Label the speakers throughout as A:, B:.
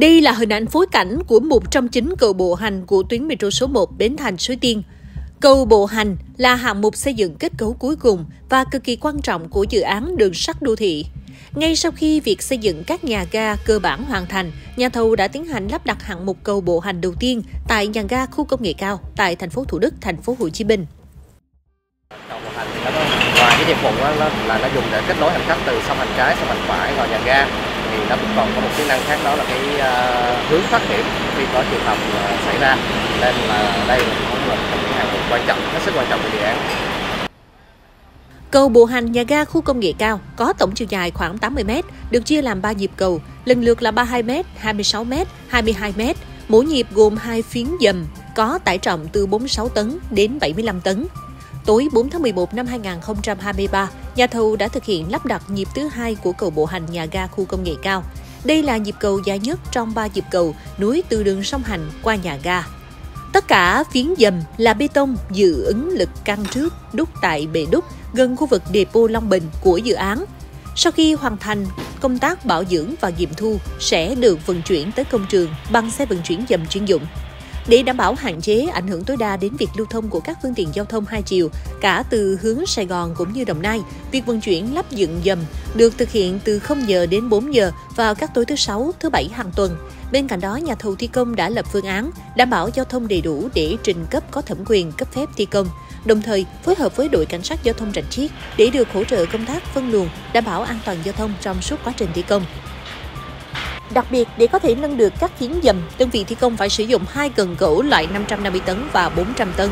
A: Đây là hình ảnh phối cảnh của một trong chín cầu bộ hành của tuyến metro số 1 Bến Thành Suối Tiên. Cầu bộ hành là hạng mục xây dựng kết cấu cuối cùng và cực kỳ quan trọng của dự án đường sắt đô thị. Ngay sau khi việc xây dựng các nhà ga cơ bản hoàn thành, nhà thầu đã tiến hành lắp đặt hạng mục cầu bộ hành đầu tiên tại nhà ga khu công nghệ cao tại thành phố Thủ Đức, thành phố Hồ Chí Minh.
B: Cầu bộ hành thì nó ngoài cái dịch vụ đó là nó dùng để kết nối hành khách từ sông hành trái, sông hành phải vào nhà ga nó cũng còn có một chức năng khác đó là cái uh, hướng thoát hiểm khi có trường hợp uh, xảy ra nên là đây là một cái hạng mục quan trọng hết sức quan trọng của dự án
A: Cầu bộ hành nhà ga khu công nghệ cao có tổng chiều dài khoảng 80 m, được chia làm 3 nhịp cầu, lần lượt là 32 m, 26 m, 22 m. Mỗi nhịp gồm hai phiến dầm, có tải trọng từ 46 tấn đến 75 tấn. Tối 4 tháng 11 năm 2023, nhà thầu đã thực hiện lắp đặt nhịp thứ hai của cầu bộ hành nhà ga khu công nghệ cao. Đây là nhịp cầu dài nhất trong 3 nhịp cầu nối từ đường sông Hành qua nhà ga. Tất cả phiến dầm là bê tông dự ứng lực căng trước đúc tại bể đúc gần khu vực depot Long Bình của dự án. Sau khi hoàn thành, công tác bảo dưỡng và nghiệm thu sẽ được vận chuyển tới công trường bằng xe vận chuyển dầm chuyên dụng. Để đảm bảo hạn chế ảnh hưởng tối đa đến việc lưu thông của các phương tiện giao thông hai chiều, cả từ hướng Sài Gòn cũng như Đồng Nai, việc vận chuyển lắp dựng dầm được thực hiện từ 0 giờ đến 4 giờ vào các tối thứ Sáu, thứ Bảy hàng tuần. Bên cạnh đó, nhà thầu thi công đã lập phương án đảm bảo giao thông đầy đủ để trình cấp có thẩm quyền cấp phép thi công đồng thời phối hợp với đội cảnh sát giao thông Rạch Chiếc để được hỗ trợ công tác phân luồng, đảm bảo an toàn giao thông trong suốt quá trình thi công. Đặc biệt, để có thể nâng được các khiến dầm, đơn vị thi công phải sử dụng hai cần cẩu loại 550 tấn và 400 tấn.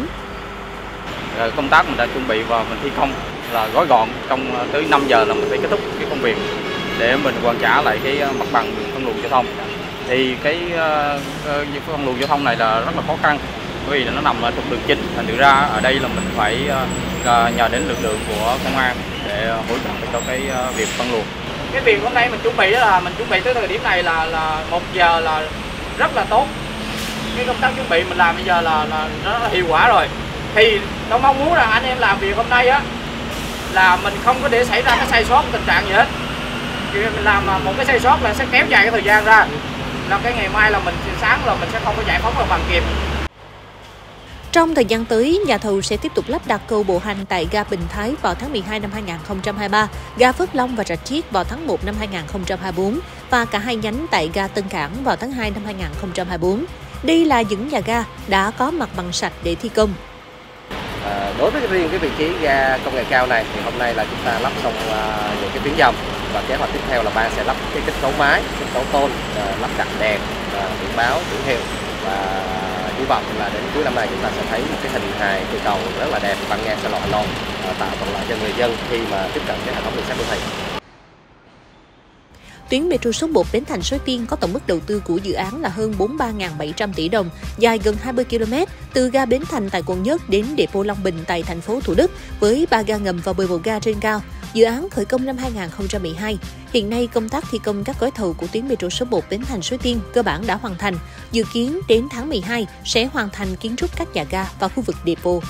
C: Ờ, công tác mình đã chuẩn bị và mình thi công là gói gọn trong ờ, tới 5 giờ là mình phải kết thúc cái công việc để mình hoàn trả lại cái ờ, mặt bằng đường phân luồng giao thông. Thì cái phân luồng giao thông này là rất là khó khăn bởi vì nó nằm ở trục đường chính thành ra ở đây là mình phải nhờ đến lực lượng của công an để hỗ trợ cho cái việc phân luồng
D: cái việc hôm nay mình chuẩn bị là mình chuẩn bị tới thời điểm này là là một giờ là rất là tốt. Cái công tác chuẩn bị mình làm bây giờ là là rất là hiệu quả rồi. Thì tôi mong muốn rằng anh em làm việc hôm nay á, là mình không có để xảy ra cái sai sót tình trạng gì hết. Thì mình làm một cái sai sót là sẽ kéo dài cái thời gian ra. Là cái ngày mai là mình, sáng là mình sẽ không có giải phóng được bằng kịp
A: trong thời gian tới, nhà thầu sẽ tiếp tục lắp đặt cầu bộ hành tại ga Bình Thái vào tháng 12 năm 2023, ga Phước Long và Rạch Chiếc vào tháng 1 năm 2024 và cả hai nhánh tại ga Tân Cảng vào tháng 2 năm 2024. Đây là những nhà ga đã có mặt bằng sạch để thi công.
B: À, đối với riêng cái vị trí ga công nghệ cao này thì hôm nay là chúng ta lắp xong uh, những cái tuyến dòng và kế hoạch tiếp theo là ban sẽ lắp cái kết cấu mái, kết cấu tôn, uh, lắp đặt đèn, à, uh, biển báo, biển hiệu và hy vọng là đến cuối năm nay chúng ta sẽ thấy một cái hình hài cây cầu rất là đẹp băng ngang xa lộ Hà Nội tạo thuận lợi cho người dân khi mà tiếp cận cái hệ thống đường sắt đô thị.
A: Tuyến metro số 1 Bến Thành Suối Tiên có tổng mức đầu tư của dự án là hơn 43.700 tỷ đồng, dài gần 20 km, từ ga Bến Thành tại quận Nhất đến depot Long Bình tại thành phố Thủ Đức, với ba ga ngầm và 11 ga trên cao. Dự án khởi công năm 2012. Hiện nay, công tác thi công các gói thầu của tuyến metro số 1 Bến Thành Suối Tiên cơ bản đã hoàn thành. Dự kiến đến tháng 12 sẽ hoàn thành kiến trúc các nhà ga và khu vực depot.